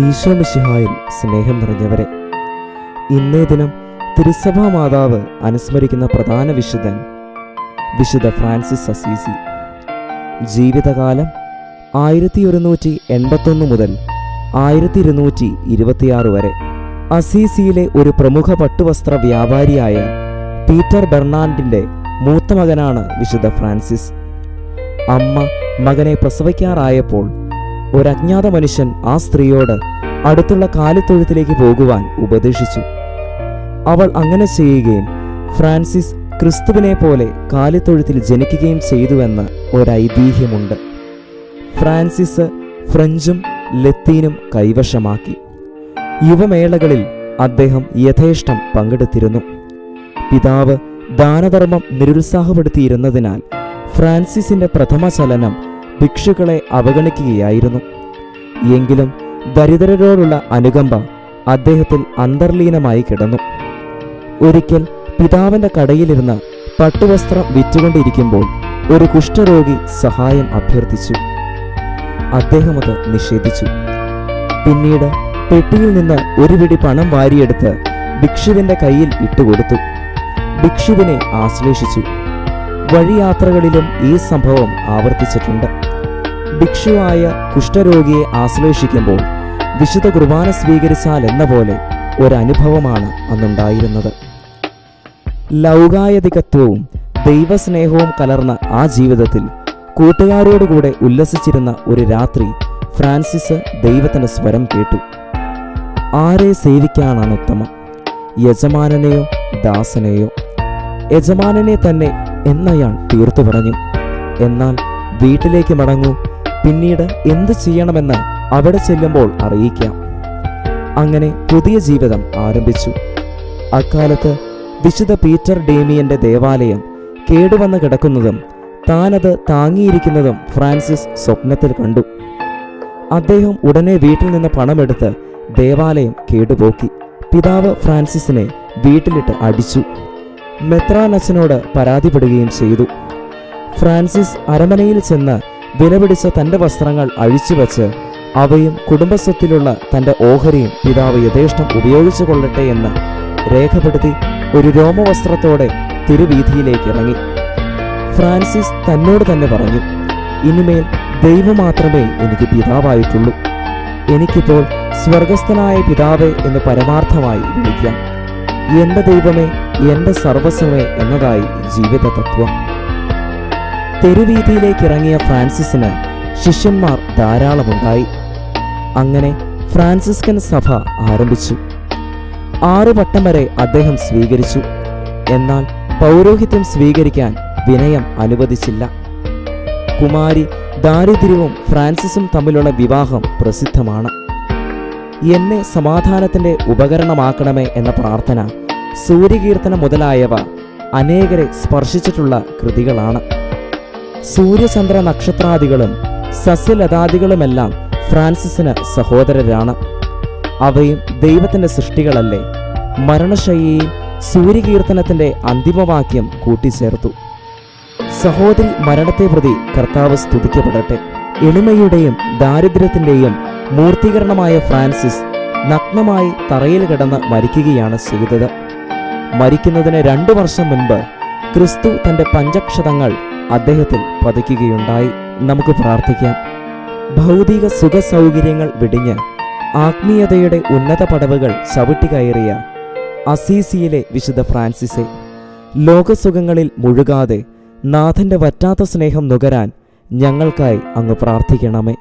ഈശോ സ്നേഹം നിറഞ്ഞവരെ. ഇന്നേ ദിനം തിരുസഭാ മാതാവ് അനുസ്മരിക്കുന്ന പ്രധാന വിശുദ്ധൻ വിശുദ്ധ ഫ്രാൻസിസ് അസീസി. ജീവിതകാലം ആയിരത്തി ഒരുന്നൂറ്റി എൺപത്തൊന്ന് മുതൽ ആയിരത്തി ഇരുന്നൂറ്റി ഇരുപത്തിയാറ് വരെ. അസീസിയിലെ ഒരു പ്രമുഖ പട്ടുവസ്ത്ര വ്യാപാരിയായ പീറ്റർ ബെർണാൻഡിന്റെ മൂത്ത മകനാണ് വിശുദ്ധ ഫ്രാൻസിസ്. അമ്മ മകനെ പ്രസവിക്കാറായപ്പോൾ ഒരു അജ്ഞാത മനുഷ്യൻ ആ സ്ത്രീയോട് അടുത്തുള്ള കാലിത്തൊഴുത്തിലേക്ക് പോകുവാൻ ഉപദേശിച്ചു. അവൾ അങ്ങനെ ചെയ്യുകയും ഫ്രാൻസിസ് ക്രിസ്തുവിനെ പോലെ കാലിത്തൊഴുത്തിൽ ജനിക്കുകയും ചെയ്തുവെന്ന് ഒരൈതിഹ്യമുണ്ട്. ഫ്രാൻസിസ് ഫ്രഞ്ചും ലത്തീനും കൈവശമാക്കി. യുവമേളകളിൽ അദ്ദേഹം യഥേഷ്ടം പങ്കെടുത്തിരുന്നു. പിതാവ് ദാനധർമ്മം നിരുത്സാഹപ്പെടുത്തിയിരുന്നതിനാൽ ഫ്രാൻസിസിന്റെ പ്രഥമ ചലനം ഭിക്ഷുക്കളെ അവഗണിക്കുകയായിരുന്നു. എങ്കിലും ദരിദ്രരോടുള്ള അനുകമ്പ അദ്ദേഹത്തിൽ അന്തർലീനമായി കിടന്നു. ഒരിക്കൽ പിതാവിന്റെ കടയിലിരുന്ന പട്ടുവസ്ത്രം വിറ്റുകൊണ്ടിരിക്കുമ്പോൾ ഒരു കുഷ്ഠരോഗി സഹായം അഭ്യർത്ഥിച്ചു. അദ്ദേഹം അത് നിഷേധിച്ചു. പിന്നീട് പെട്ടിയിൽ നിന്ന് ഒരു പിടി പണം വാരിയെടുത്ത് ഭിക്ഷുവിന്റെ കയ്യിൽ ഇട്ടുകൊടുത്തു. ഭിക്ഷുവിനെ ആശ്ലേഷിച്ചു. വഴിയാത്രകളിലും ഈ സംഭവം ആവർത്തിച്ചിട്ടുണ്ട്. ഭിക്ഷുവായ കുഷ്ഠരോഗിയെ ആശ്ലേഷിക്കുമ്പോൾ വിശുദ്ധ കുർബാന സ്വീകരിച്ചാൽ എന്ന പോലെ ഒരനുഭവമാണ് അന്നുണ്ടായിരുന്നത്. ലൗകായതികത്വവും ദൈവസ്നേഹവും കലർന്ന ആ ജീവിതത്തിൽ കൂട്ടുകാരോടുകൂടെ ഉല്ലസിച്ചിരുന്ന ഒരു രാത്രി ഫ്രാൻസിസ് ദൈവത്തിന്റെ സ്വരം കേട്ടു. ആരെ സേവിക്കാനാണ് ഉത്തമം? യജമാനനെയോ ദാസനെയോ? യജമാനനെ തന്നെ എന്നയാൾ തീർത്തു പറഞ്ഞു. എന്നാൽ വീട്ടിലേക്ക് മടങ്ങൂ പിന്നീട് എന്ത് ചെയ്യണമെന്ന് അവിടെ ചെല്ലുമ്പോൾ അറിയിക്കാം. അങ്ങനെ പുതിയ ജീവിതം ആരംഭിച്ചു. അക്കാലത്ത് വിശുദ്ധ പീറ്റർ ഡേമിയന്റെ ദേവാലയം കേടുവന്ന് കിടക്കുന്നതും താനത് താങ്ങിയിരിക്കുന്നതും ഫ്രാൻസിസ് സ്വപ്നത്തിൽ കണ്ടു. അദ്ദേഹം ഉടനെ വീട്ടിൽ നിന്ന് പണമെടുത്ത് ദേവാലയം കേടുപോക്കി. പിതാവ് ഫ്രാൻസിസിനെ വീട്ടിലിട്ട് അടിച്ചു. മെത്രാനച്ചനോട് പരാതിപ്പെടുകയും ചെയ്തു. ഫ്രാൻസിസ് അരമനയിൽ ചെന്ന് വിലപിടിച്ച തന്റെ വസ്ത്രങ്ങൾ അഴിച്ചുവെച്ച് അവയും കുടുംബസ്വത്തിലുള്ള തന്റെ ഓഹരിയും പിതാവ് യഥേഷ്ടം ഉപയോഗിച്ചു കൊള്ളട്ടെ എന്ന് രേഖപ്പെടുത്തി ഒരു രോമവസ്ത്രത്തോടെ തിരുവീഥിയിലേക്ക് ഇറങ്ങി. ഫ്രാൻസിസ് തന്നോട് തന്നെ പറഞ്ഞു ഇനിമേൽ ദൈവം മാത്രമേ എനിക്ക് പിതാവായിട്ടുള്ളൂ. എനിക്കിപ്പോൾ സ്വർഗസ്ഥനായ പിതാവേ എന്ന് പരമാർത്ഥമായി വിളിക്കാം. എന്റെ ദൈവമേ എന്റെ സർവസ്വമേ എന്നതായി ജീവിത തത്വം തെരുവീതിയിലേക്ക് ഇറങ്ങിയ ഫ്രാൻസിസിന് ശിഷ്യന്മാർ ധാരാളമുണ്ടായി. അങ്ങനെ ഫ്രാൻസിസ്കൻ സഭ ആരംഭിച്ചു. ആറു വട്ടം വരെ അദ്ദേഹം സ്വീകരിച്ചു. എന്നാൽ പൗരോഹിത്യം സ്വീകരിക്കാൻ വിനയം അനുവദിച്ചില്ല. കുമാരി ദാരിദ്ര്യവും ഫ്രാൻസിസും തമ്മിലുള്ള വിവാഹം പ്രസിദ്ധമാണ്. എന്നെ സമാധാനത്തിന്റെ ഉപകരണമാക്കണമേ എന്ന പ്രാർത്ഥന സൂര്യകീർത്തനം മുതലായവ അനേകരെ സ്പർശിച്ചിട്ടുള്ള കൃതികളാണ്. സൂര്യചന്ദ്ര നക്ഷത്രാദികളും സസ്യലതാദികളുമെല്ലാം ഫ്രാൻസിസിന് സഹോദരരാണ്. അവയും ദൈവത്തിന്റെ സൃഷ്ടികളല്ലേ. മരണശയ്യയിൽ സൂര്യകീർത്തനത്തിന്റെ അന്തിമവാക്യം കൂട്ടിച്ചേർത്തു. സഹോദരി മരണത്തെ പ്രതി കർത്താവ് സ്തുതിക്കപ്പെടട്ടെ. എളിമയുടെയും ദാരിദ്ര്യത്തിന്റെയും മൂർത്തീകരണമായ ഫ്രാൻസിസ് നഗ്നമായി തറയിൽ കിടന്ന് മരിക്കുകയാണ് ചെയ്തത്. മരിക്കുന്നതിന് രണ്ടു വർഷം മുൻപ് ക്രിസ്തു തന്റെ പഞ്ചക്ഷതങ്ങൾ അദ്ദേഹത്തിൽ പതിക്കുകയുണ്ടായി. നമുക്ക് പ്രാർത്ഥിക്കാം. ഭൗതിക സുഖ സൗകര്യങ്ങൾ വെടിഞ്ഞ് ആത്മീയതയുടെ ഉന്നത പടവുകൾ ചവിട്ടിക്കയറിയ അസീസിയിലെ വിശുദ്ധ ഫ്രാൻസിസെ ലോകസുഖങ്ങളിൽ മുഴുകാതെ നാഥന്റെ വറ്റാത്ത സ്നേഹം നുകരാൻ ഞങ്ങൾക്കായി അങ്ങ് പ്രാർത്ഥിക്കണമേ.